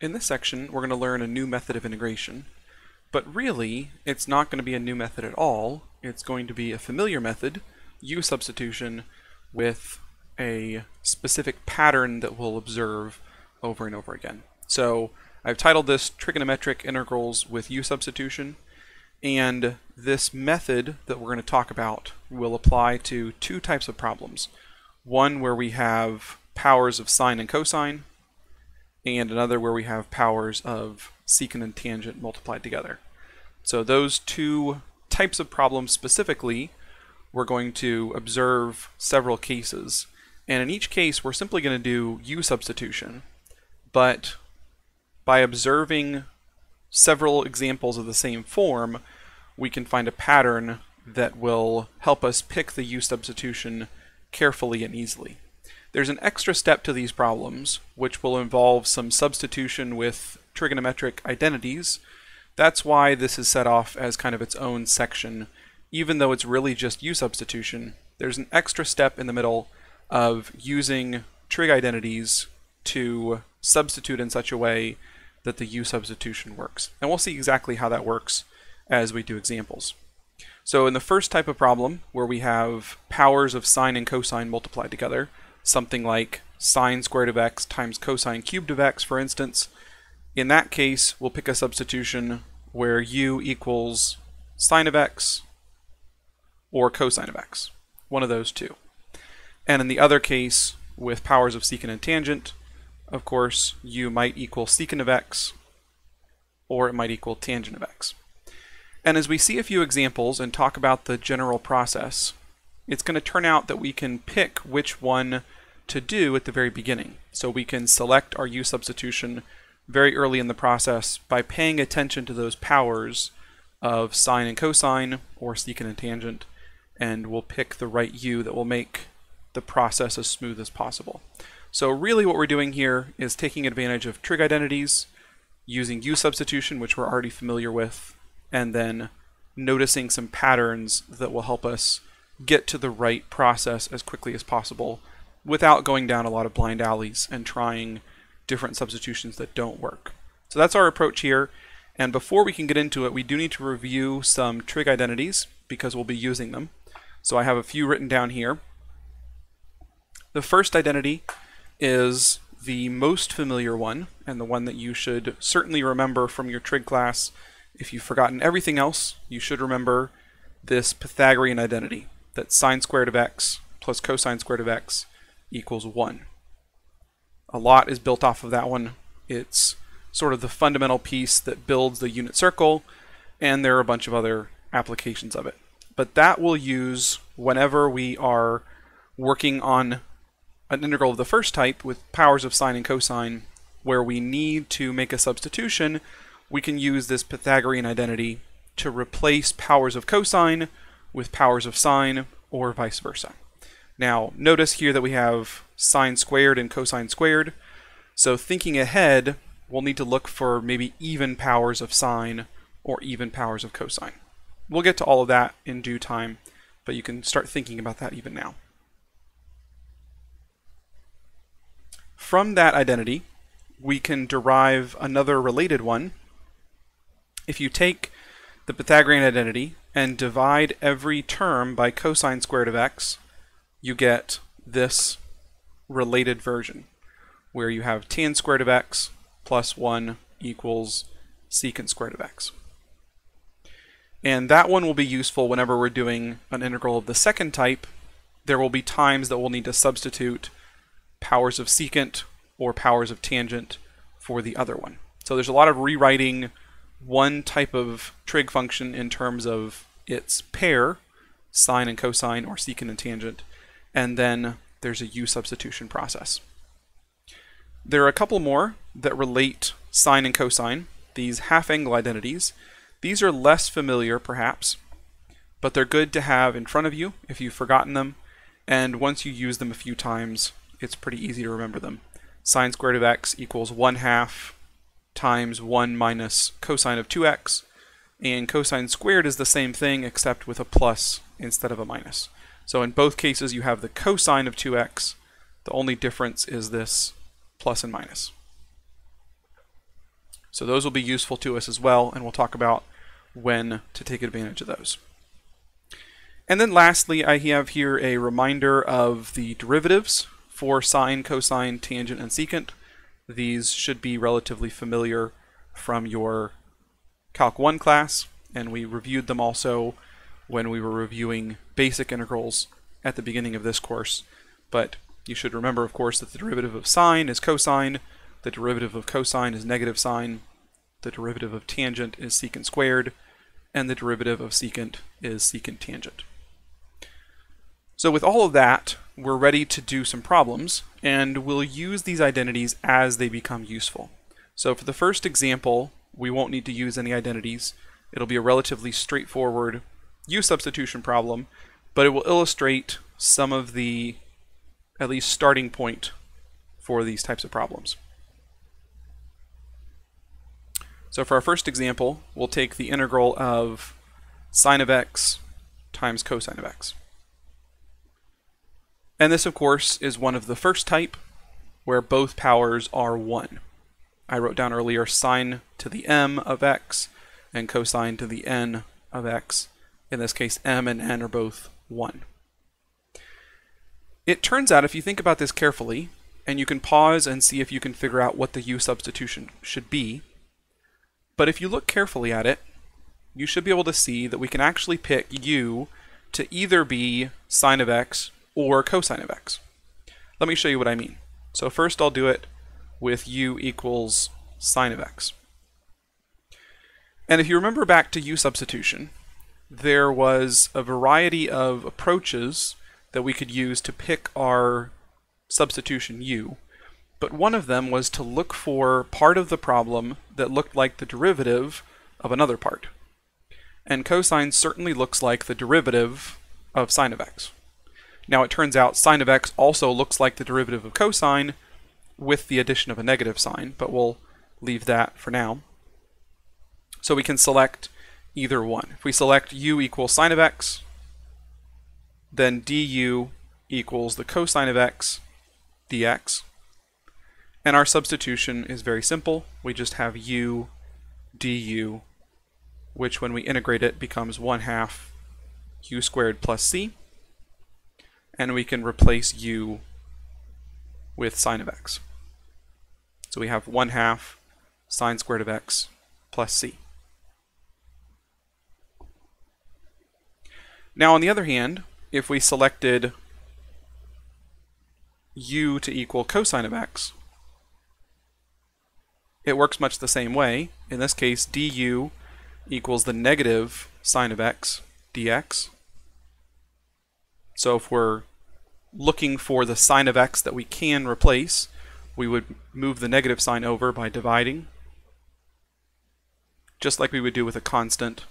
in this section, we're going to learn a new method of integration. But really, it's not going to be a new method at all. It's going to be a familiar method, u substitution, with a specific pattern that we'll observe over and over again. So I've titled this Trigonometric Integrals with U substitution, and this method that we're going to talk about will apply to two types of problems. One where we have powers of sine and cosine, and another where we have powers of secant and tangent multiplied together. So those two types of problems specifically, we're going to observe several cases. And in each case, we're simply going to do u substitution. But by observing several examples of the same form, we can find a pattern that will help us pick the u substitution carefully and easily. There's an extra step to these problems, which will involve some substitution with trigonometric identities. That's why this is set off as kind of its own section. Even though it's really just u substitution, there's an extra step in the middle of using trig identities to substitute in such a way that the u substitution works. And we'll see exactly how that works as we do examples. So in the first type of problem, where we have powers of sine and cosine multiplied together, something like sine squared of x times cosine cubed of x, for instance. In that case, we'll pick a substitution where u equals sine of x or cosine of x, one of those two. And in the other case, with powers of secant and tangent, of course, u might equal secant of x, or it might equal tangent of x. And as we see a few examples and talk about the general process, it's going to turn out that we can pick which one to do at the very beginning. So we can select our U substitution very early in the process by paying attention to those powers of sine and cosine or secant and tangent, and we'll pick the right U that will make the process as smooth as possible. So really what we're doing here is taking advantage of trig identities, using U substitution, which we're already familiar with, and then noticing some patterns that will help us get to the right process as quickly as possible without going down a lot of blind alleys and trying different substitutions that don't work. So that's our approach here. And before we can get into it, we do need to review some trig identities because we'll be using them. So I have a few written down here. The first identity is the most familiar one and the one that you should certainly remember from your trig class. If you've forgotten everything else, you should remember this Pythagorean identity that sine squared of x plus cosine squared of x equals 1. A lot is built off of that one. It's sort of the fundamental piece that builds the unit circle, and there are a bunch of other applications of it. But that we'll use whenever we are working on an integral of the first type with powers of sine and cosine, where we need to make a substitution, we can use this Pythagorean identity to replace powers of cosine with powers of sine, or vice versa. Now, notice here that we have sine squared and cosine squared. So thinking ahead, we'll need to look for maybe even powers of sine or even powers of cosine. We'll get to all of that in due time, but you can start thinking about that even now. From that identity, we can derive another related one. If you take the Pythagorean identity and divide every term by cosine squared of x, you get this related version where you have tan squared of x plus 1 equals secant squared of x. And that one will be useful whenever we're doing an integral of the second type. There will be times that we'll need to substitute powers of secant or powers of tangent for the other one. So there's a lot of rewriting one type of trig function in terms of its pair, sine and cosine or secant and tangent, and then there's a U substitution process. There are a couple more that relate sine and cosine, these half-angle identities. These are less familiar, perhaps, but they're good to have in front of you if you've forgotten them, and once you use them a few times, it's pretty easy to remember them. Sine squared of x equals 1 half times 1 minus cosine of 2x, and cosine squared is the same thing except with a plus instead of a minus. So in both cases, you have the cosine of 2x. The only difference is this plus and minus. So those will be useful to us as well, and we'll talk about when to take advantage of those. And then lastly, I have here a reminder of the derivatives for sine, cosine, tangent, and secant. These should be relatively familiar from your Calc 1 class, and we reviewed them also when we were reviewing basic integrals at the beginning of this course. But you should remember, of course, that the derivative of sine is cosine, the derivative of cosine is negative sine, the derivative of tangent is secant squared, and the derivative of secant is secant tangent. So with all of that, we're ready to do some problems, and we'll use these identities as they become useful. So for the first example, we won't need to use any identities. It'll be a relatively straightforward U substitution problem, but it will illustrate some of the, at least starting point for these types of problems. So for our first example, we'll take the integral of sine of x times cosine of x. And this, of course, is one of the first type where both powers are 1. I wrote down earlier sine to the m of x and cosine to the n of x. In this case, m and n are both 1. It turns out, if you think about this carefully, and you can pause and see if you can figure out what the u substitution should be, but if you look carefully at it, you should be able to see that we can actually pick u to either be sine of x or cosine of x. Let me show you what I mean. So first I'll do it with u equals sine of x. And if you remember back to u substitution, there was a variety of approaches that we could use to pick our substitution u, but one of them was to look for part of the problem that looked like the derivative of another part. And cosine certainly looks like the derivative of sine of x. Now it turns out sine of x also looks like the derivative of cosine with the addition of a negative sign, but we'll leave that for now. So we can select either one. If we select u equals sine of x, then du equals the cosine of x dx. And our substitution is very simple. We just have u du, which when we integrate it becomes 1 half u squared plus c and we can replace u with sine of x. So we have 1 half sine squared of x plus c. Now on the other hand, if we selected u to equal cosine of x, it works much the same way. In this case, du equals the negative sine of x dx. So if we're looking for the sine of x that we can replace, we would move the negative sign over by dividing, just like we would do with a constant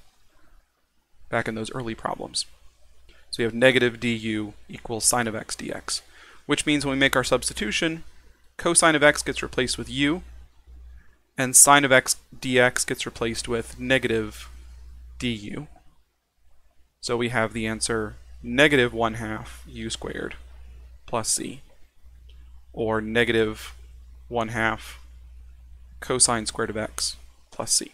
back in those early problems. So we have negative du equals sine of x dx, which means when we make our substitution, cosine of x gets replaced with u, and sine of x dx gets replaced with negative du. So we have the answer negative 1 half u squared plus c, or negative 1 half cosine squared of x plus c.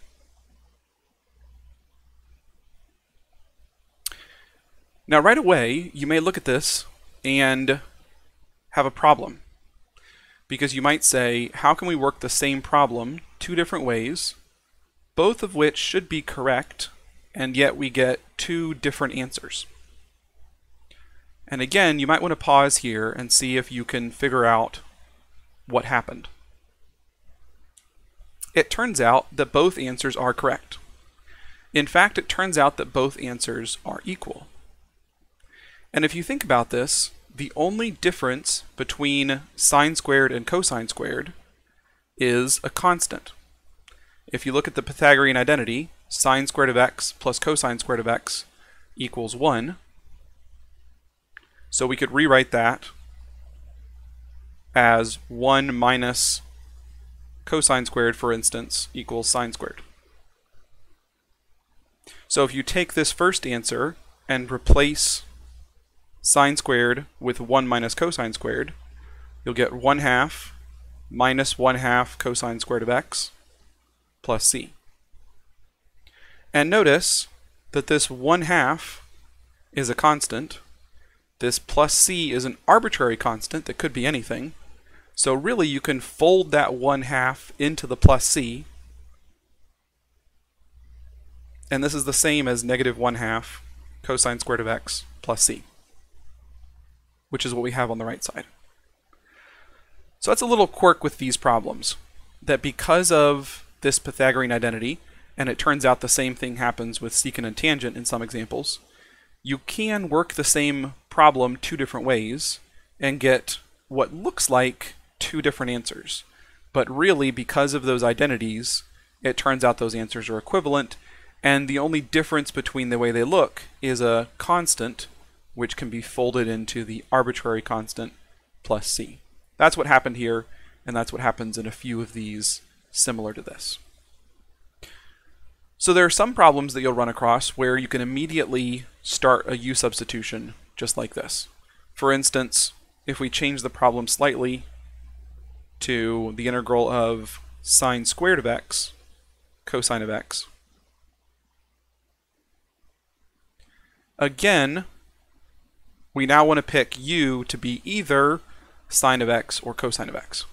Now right away, you may look at this and have a problem. Because you might say, how can we work the same problem two different ways, both of which should be correct, and yet we get two different answers? And again, you might want to pause here and see if you can figure out what happened. It turns out that both answers are correct. In fact, it turns out that both answers are equal. And if you think about this, the only difference between sine squared and cosine squared is a constant. If you look at the Pythagorean identity, sine squared of x plus cosine squared of x equals 1, so we could rewrite that as 1 minus cosine squared, for instance, equals sine squared. So if you take this first answer and replace sine squared with 1 minus cosine squared, you'll get 1 half minus 1 half cosine squared of x plus c. And notice that this 1 half is a constant. This plus c is an arbitrary constant that could be anything. So really you can fold that 1 half into the plus c. And this is the same as negative 1 half cosine squared of x plus c, which is what we have on the right side. So that's a little quirk with these problems, that because of this Pythagorean identity, and it turns out the same thing happens with secant and tangent in some examples, you can work the same problem two different ways and get what looks like two different answers. But really, because of those identities, it turns out those answers are equivalent, and the only difference between the way they look is a constant, which can be folded into the arbitrary constant plus c. That's what happened here, and that's what happens in a few of these similar to this. So there are some problems that you'll run across where you can immediately start a u substitution just like this. For instance, if we change the problem slightly to the integral of sine squared of x cosine of x, again, we now want to pick u to be either sine of x or cosine of x.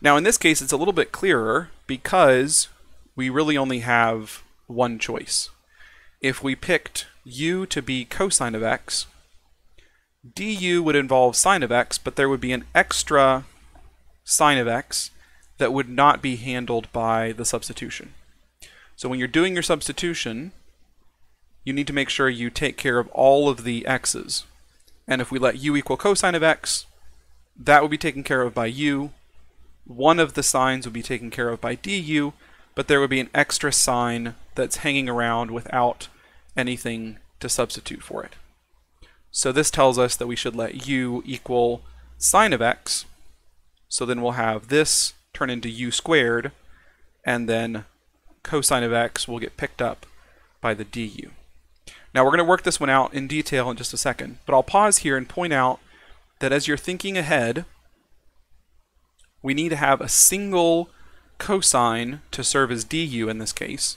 Now in this case it's a little bit clearer because we really only have one choice. If we picked u to be cosine of x, du would involve sine of x, but there would be an extra sine of x that would not be handled by the substitution. So when you're doing your substitution, you need to make sure you take care of all of the x's. And if we let u equal cosine of x, that would be taken care of by u. One of the sines would be taken care of by du, but there would be an extra sine that's hanging around without anything to substitute for it. So this tells us that we should let u equal sine of x. So then we'll have this turn into u squared, and then cosine of x will get picked up by the du. Now we're going to work this one out in detail in just a second, but I'll pause here and point out that as you're thinking ahead, we need to have a single cosine to serve as du in this case.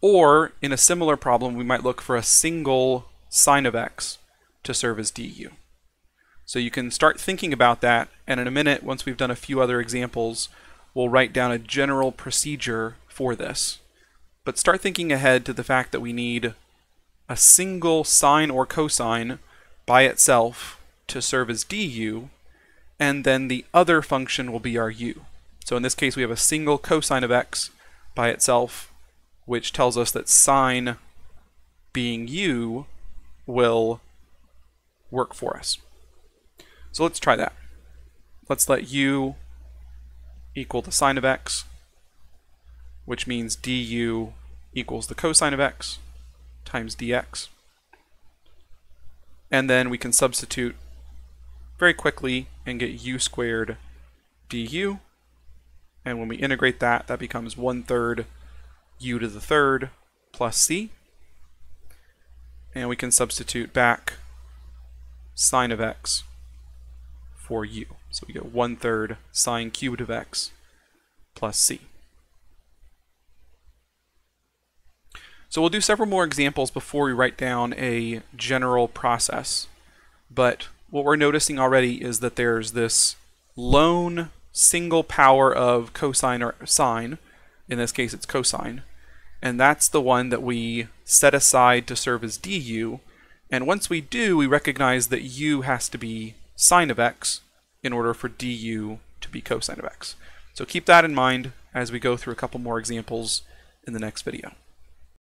Or in a similar problem, we might look for a single sine of x to serve as du. So you can start thinking about that, and in a minute, once we've done a few other examples, we'll write down a general procedure for this. But start thinking ahead to the fact that we need a single sine or cosine by itself to serve as du, and then the other function will be our u. So in this case, we have a single cosine of x by itself, which tells us that sine being u will work for us. So let's try that. Let's let u equal the sine of x, which means du equals the cosine of x times dx. And then we can substitute very quickly and get u squared du and when we integrate that, that becomes 1 third u to the third plus c. And we can substitute back sine of x for u. So we get 1 third sine cubed of x plus c. So we'll do several more examples before we write down a general process. But what we're noticing already is that there's this lone single power of cosine or sine. In this case, it's cosine. And that's the one that we set aside to serve as du. And once we do, we recognize that u has to be sine of x in order for du to be cosine of x. So keep that in mind as we go through a couple more examples in the next video.